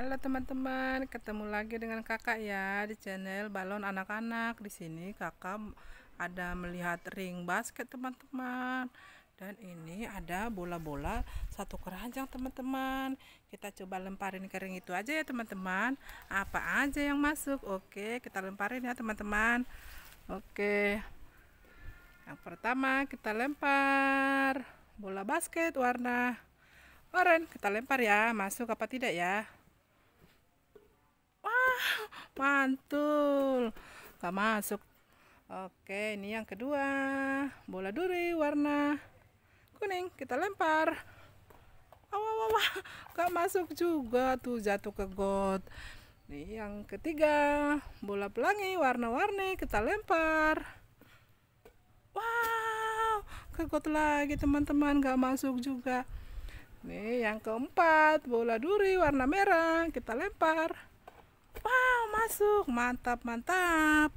Halo teman-teman, ketemu lagi dengan kakak ya di channel balon anak-anak. Di sini kakak ada melihat ring basket teman-teman. Dan ini ada bola-bola satu keranjang teman-teman. Kita coba lemparin ke ring itu aja ya teman-teman. Apa aja yang masuk? Oke, kita lemparin ya teman-teman. Oke. Yang pertama kita lempar bola basket warna oranye. Kita lempar ya, masuk apa tidak ya? mantul. Gak masuk. Oke ini yang kedua. Bola duri warna kuning. Kita lempar. Wah wah wah gak masuk juga tuh jatuh ke got. Ini yang ketiga. Bola pelangi warna-warni. Kita lempar. Wow ke got lagi teman-teman. Gak masuk juga. Nih yang keempat. Bola duri warna merah. Kita lempar wow masuk. Mantap mantap.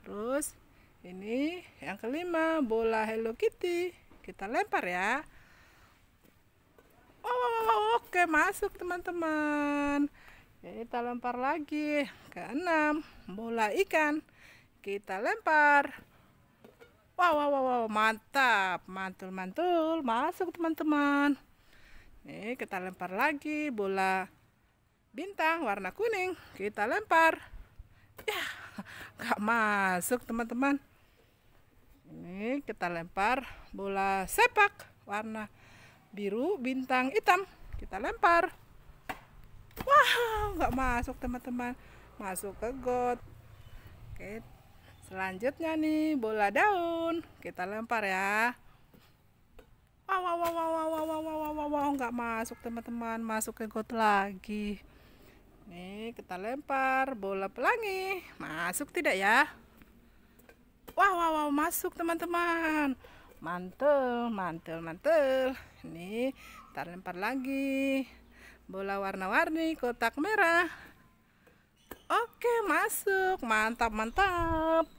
Terus ini yang kelima bola Hello Kitty. Kita lempar ya. Wow oke masuk teman-teman. Kita lempar lagi. Ke enam bola ikan. Kita lempar. Wow wow wow, wow. mantap mantul mantul. Masuk teman-teman. Nih kita lempar lagi bola bintang warna kuning kita lempar. Ya nggak masuk teman-teman. Ini kita lempar bola sepak warna biru bintang hitam kita lempar. Wah nggak masuk teman-teman. Masuk ke got. Oke selanjutnya nih bola daun kita lempar ya. Wow wow wow wow wow wow wow wow wow nggak masuk teman-teman. Masuk ke got lagi Nih, kita lempar bola pelangi. Masuk tidak ya? Wow, wow, wow, masuk teman-teman. Mantul, mantul, mantul. Ini kita lempar lagi. Bola warna-warni, kotak merah. Oke, masuk. Mantap, mantap.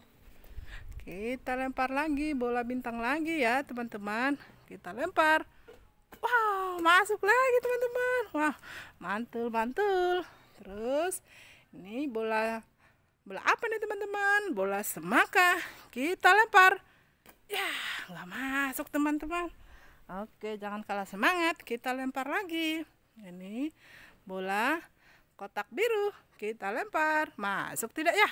Kita lempar lagi bola bintang lagi ya, teman-teman. Kita lempar. Wow, masuk lagi teman-teman. Wah, mantul, mantul terus ini bola bola apa nih teman-teman? Bola semaka kita lempar. Ya nggak masuk teman-teman. Oke jangan kalah semangat. Kita lempar lagi. Ini bola kotak biru. Kita lempar. Masuk tidak ya?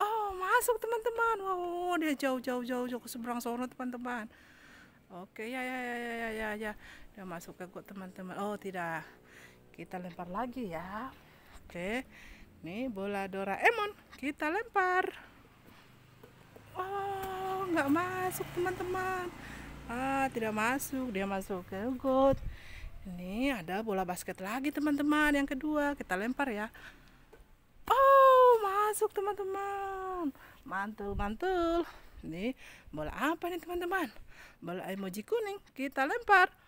Oh masuk teman-teman. Wow dia jauh jauh jauh jauh ke seberang sana teman-teman. Oke ya ya ya ya ya ya. Dia masuk ke got teman-teman. Oh tidak kita lempar lagi ya. Oke nih bola Doraemon kita lempar. Oh nggak masuk teman-teman. Ah tidak masuk dia masuk ke got. Ini ada bola basket lagi teman-teman. Yang kedua kita lempar ya. Oh masuk teman-teman. Mantul mantul. Ini bola apa nih teman-teman? Bola emoji kuning kita lempar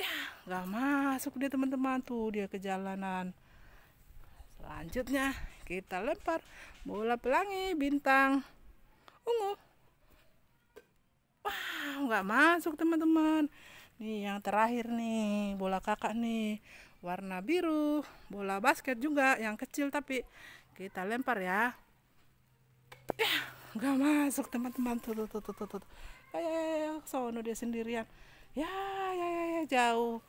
ya nggak masuk dia teman-teman. Tuh dia ke jalanan. Selanjutnya kita lempar bola pelangi bintang. Ungu. Wah nggak masuk teman-teman. Nih yang terakhir nih bola kakak nih. Warna biru bola basket juga yang kecil tapi kita lempar ya. Nggak masuk teman-teman. Tuh tuh tuh tuh tuh, tuh. ya ya ya sono dia sendirian. Ya ya ya ya jauh.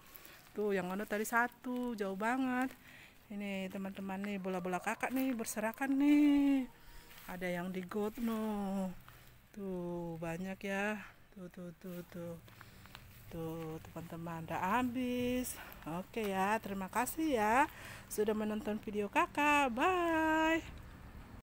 Tuh yang mana tadi satu jauh banget. Ini teman-teman nih bola-bola kakak nih berserakan nih. Ada yang di got no tuh banyak ya. Tuh tuh tuh tuh. Tuh teman-teman udah habis. Oke ya terima kasih ya sudah menonton video kakak. Bye